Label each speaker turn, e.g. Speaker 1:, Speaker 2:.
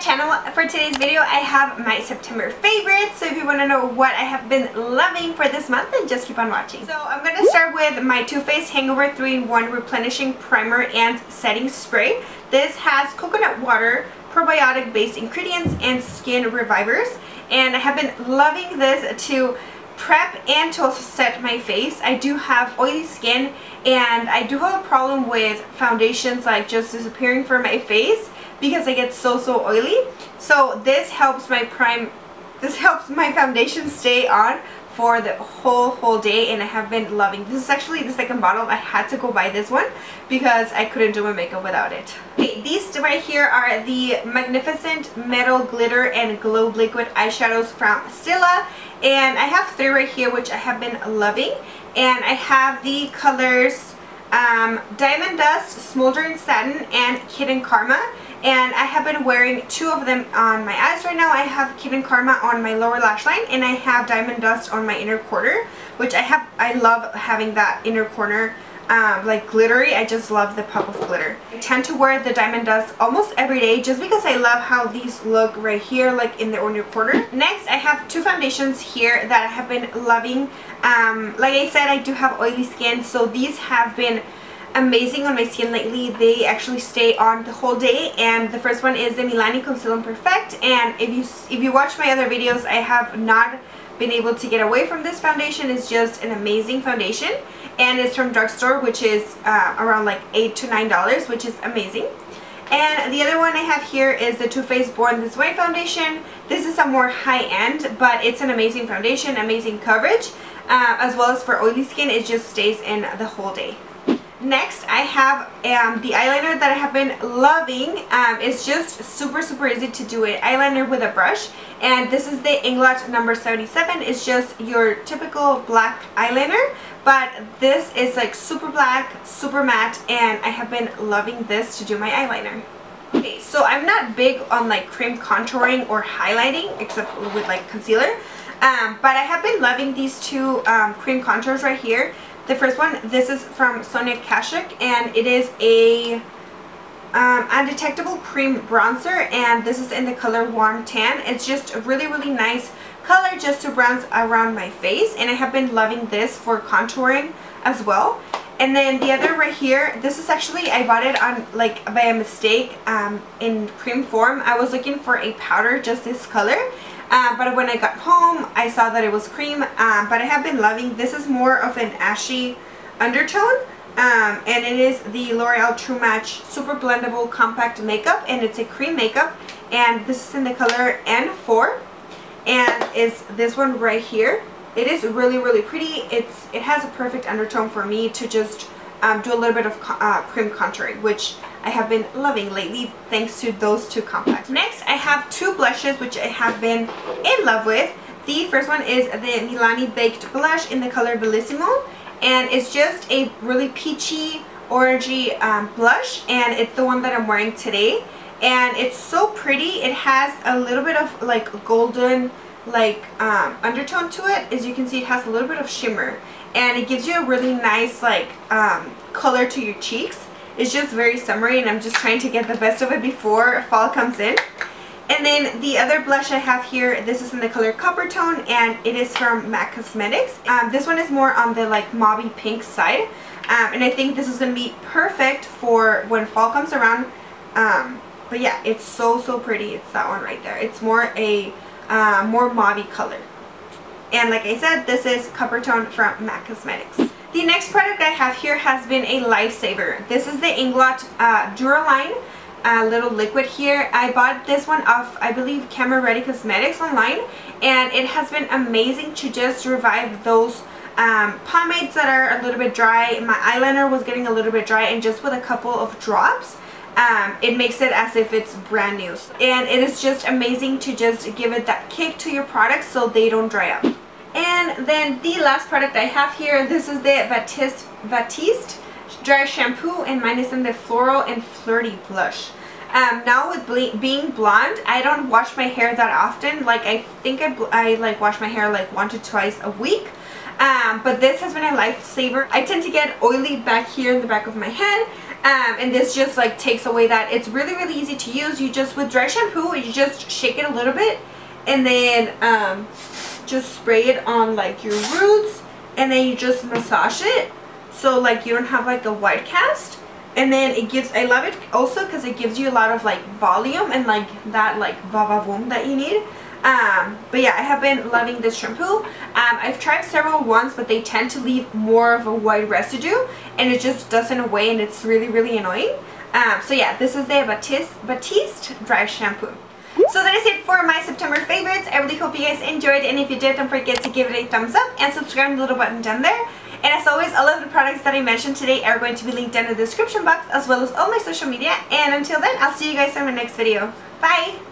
Speaker 1: channel. For today's video, I have my September favorites. So if you want to know what I have been loving for this month, then just keep on watching. So I'm going to start with my Too Faced Hangover 3-in-1 Replenishing Primer and Setting Spray. This has coconut water, probiotic based ingredients, and skin revivers. And I have been loving this to prep and to also set my face. I do have oily skin and I do have a problem with foundations like just disappearing from my face because I get so so oily. So this helps my prime this helps my foundation stay on for the whole whole day and I have been loving this is actually the second bottle. I had to go buy this one because I couldn't do my makeup without it. Okay these right here are the magnificent metal glitter and glow liquid eyeshadows from Stila and I have three right here which I have been loving. And I have the colors um, Diamond Dust, Smoldering Satin, and Hidden Karma and I have been wearing two of them on my eyes right now. I have Hidden Karma on my lower lash line and I have Diamond Dust on my inner corner which I have I love having that inner corner um, like glittery. I just love the pop of glitter. I tend to wear the Diamond Dust almost every day just because I love how these look right here like in the inner corner. Next I have two foundations here that I have been loving. Um, like I said I do have oily skin so these have been amazing on my skin lately. They actually stay on the whole day and the first one is the Milani Conceal and Perfect and if you if you watch my other videos I have not been able to get away from this foundation. It's just an amazing foundation and it's from drugstore which is uh, around like 8 to $9 which is amazing. And the other one I have here is the Too Faced Born This Way foundation. This is a more high-end, but it's an amazing foundation, amazing coverage, uh, as well as for oily skin, it just stays in the whole day. Next, I have um, the eyeliner that I have been loving. Um, it's just super, super easy to do it. Eyeliner with a brush. And this is the Inglot number 77. It's just your typical black eyeliner. But this is like super black, super matte. And I have been loving this to do my eyeliner. Okay, so I'm not big on like cream contouring or highlighting except with like concealer. Um, but I have been loving these two um, cream contours right here. The first one, this is from Sonia Kashuk and it is a um, undetectable cream bronzer and this is in the color warm tan. It's just a really really nice color just to bronze around my face and I have been loving this for contouring as well. And then the other right here, this is actually, I bought it on like by a mistake um, in cream form. I was looking for a powder just this color uh, but when I got home, I saw that it was cream. Uh, but I have been loving, this is more of an ashy undertone. Um, and it is the L'Oreal True Match Super Blendable Compact Makeup. And it's a cream makeup. And this is in the color N4. And it's this one right here. It is really, really pretty. It's It has a perfect undertone for me to just um, do a little bit of uh, cream contouring, which I have been loving lately thanks to those two compacts. Next, I have two blushes which I have been in love with. The first one is the Milani Baked Blush in the color Bellissimo. And it's just a really peachy, orangey um, blush. And it's the one that I'm wearing today. And it's so pretty. It has a little bit of like golden like um, undertone to it. As you can see, it has a little bit of shimmer. And it gives you a really nice like um, color to your cheeks. It's just very summery and I'm just trying to get the best of it before fall comes in. And then the other blush I have here, this is in the color Coppertone and it is from MAC Cosmetics. Um, this one is more on the like mauvey pink side. Um, and I think this is going to be perfect for when fall comes around. Um, but yeah, it's so, so pretty. It's that one right there. It's more a uh, more mauvey color. And like I said, this is Coppertone from MAC Cosmetics. The next product I have here has been a lifesaver. This is the Inglot uh, Duraline uh, little liquid here. I bought this one off, I believe, Camera Ready Cosmetics online. And it has been amazing to just revive those um, pomades that are a little bit dry. My eyeliner was getting a little bit dry and just with a couple of drops, um, it makes it as if it's brand new. And it is just amazing to just give it that kick to your products so they don't dry up. And then the last product I have here, this is the Batiste, Batiste Dry Shampoo and mine is in the Floral and Flirty Blush. Um, now with being blonde, I don't wash my hair that often. Like I think I, I like wash my hair like one to twice a week. Um, but this has been a lifesaver. I tend to get oily back here in the back of my head. Um, and this just like takes away that. It's really, really easy to use. You just, with dry shampoo, you just shake it a little bit and then um, just spray it on like your roots and then you just massage it so like you don't have like a white cast and then it gives I love it also because it gives you a lot of like volume and like that like va-va-voom that you need um, but yeah I have been loving this shampoo um, I've tried several ones but they tend to leave more of a white residue and it just doesn't away and it's really really annoying um, so yeah this is the Batiste, Batiste dry shampoo so that is it for my September favorites. I really hope you guys enjoyed and if you did don't forget to give it a thumbs up and subscribe to the little button down there. And as always, all of the products that I mentioned today are going to be linked down in the description box as well as all my social media. And until then, I'll see you guys in my next video. Bye!